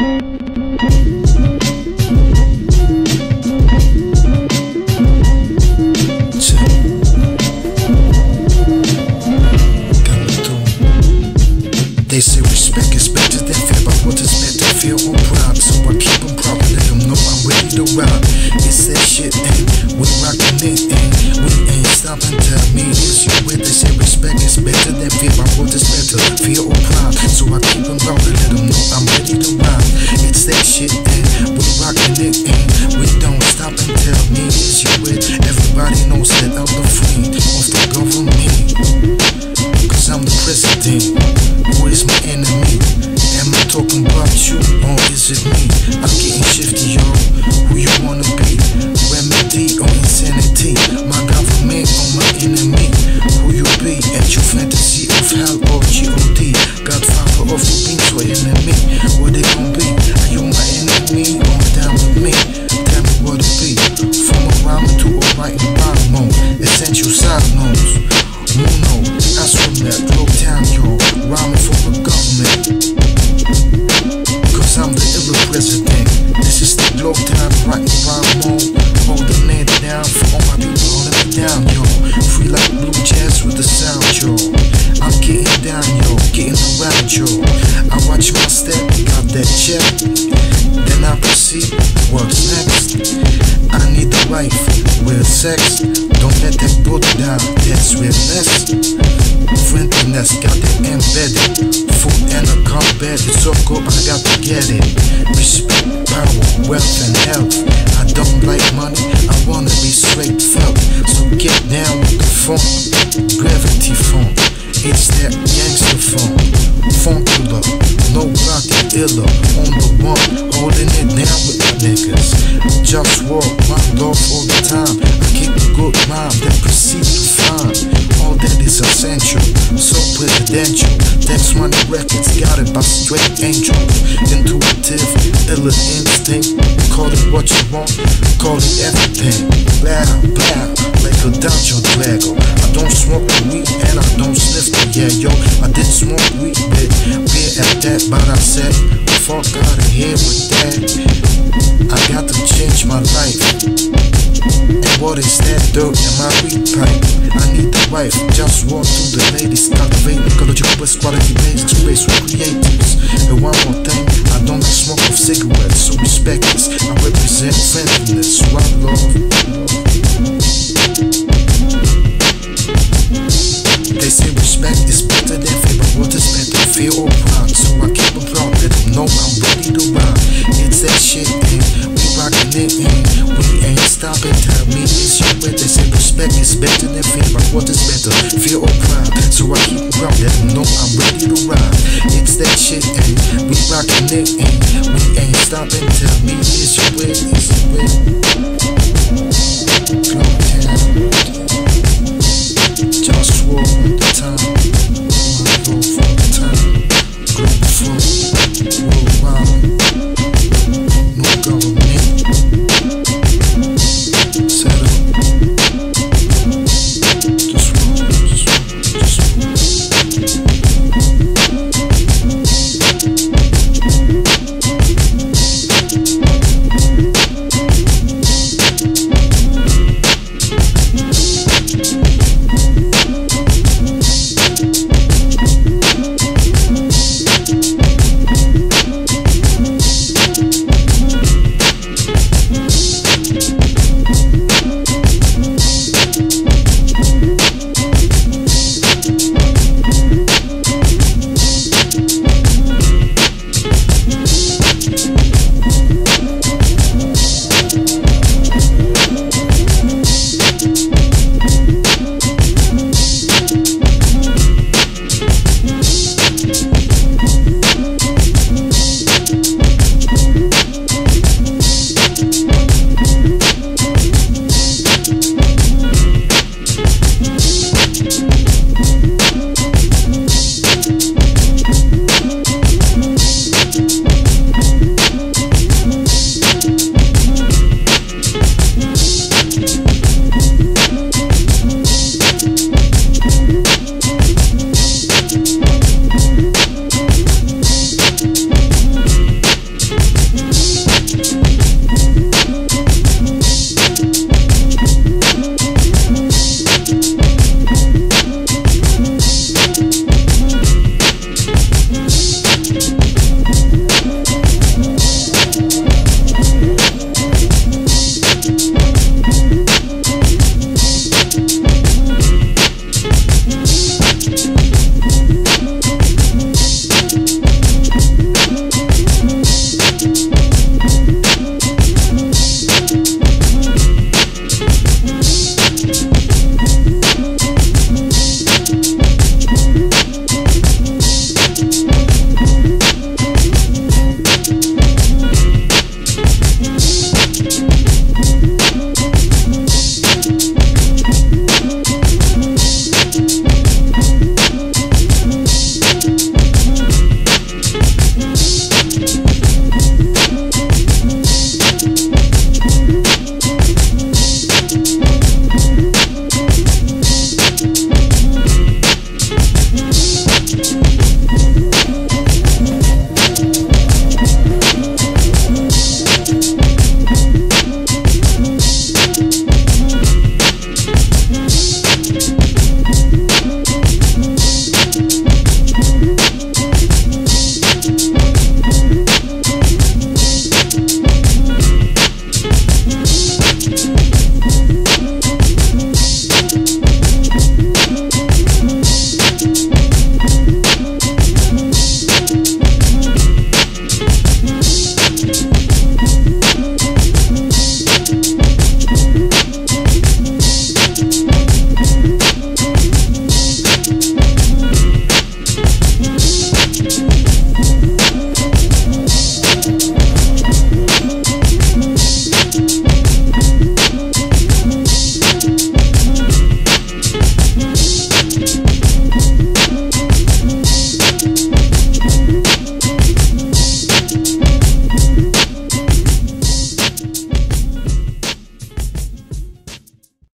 They say respect is better than fear, but what is better, fear or pride? So I keep them proud, let them know I'm ready to ride. It's that shit, and we rockin' it, and we ain't stopping. Tell me, is you with? They say respect is better than fear, but what is better, fear or pride? So I keep them proud, let them that shit, and we rockin' it, and we don't stop tell me, is you with? Everybody knows that I'm the friend of the government. Cause I'm the president. The sound, yo. I'm getting down, yo, getting around, yo. I watch my step, got that check. Then I proceed, what's next? I need a wife with sex. Don't let that book down, that's real less. Friendliness got it embedded. Food and a combat, it's so good, I got to get it. Respect, power, wealth, and health. I don't like money, I wanna iller on the one, holding it down with the niggas. Just walk my love all the time. I keep a good mind that proceed to find all that is essential. So presidential, Text Money Records got it by straight angel. Intuitive, illa instinct. Call it what you want, call it everything. Blah blah, like a dungeon dragon. I don't smoke the weed and I don't sniff the yeah yo. I did smoke weed, but beer at that, but I said, fuck out of here with that. What is that dirt in my weed pipe? I need the wife, just walk through the ladies, cultivate ecological best quality basics, space with creatives. And one more thing, I don't like smoke of cigarettes, so respect this. I represent friendliness, I love. They say respect is better than fear, but what is better, fear or pride? So I keep them proud, let them know I'm ready to ride. It's that shit, and we rockin' it, and we ain't stopping. Is better than fear, but what is better, fear or pride? So I keep let know I'm ready to ride. It's that shit, and we rockin' it, and we ain't stopping. Tell me it's you with, it's you with. Slow down.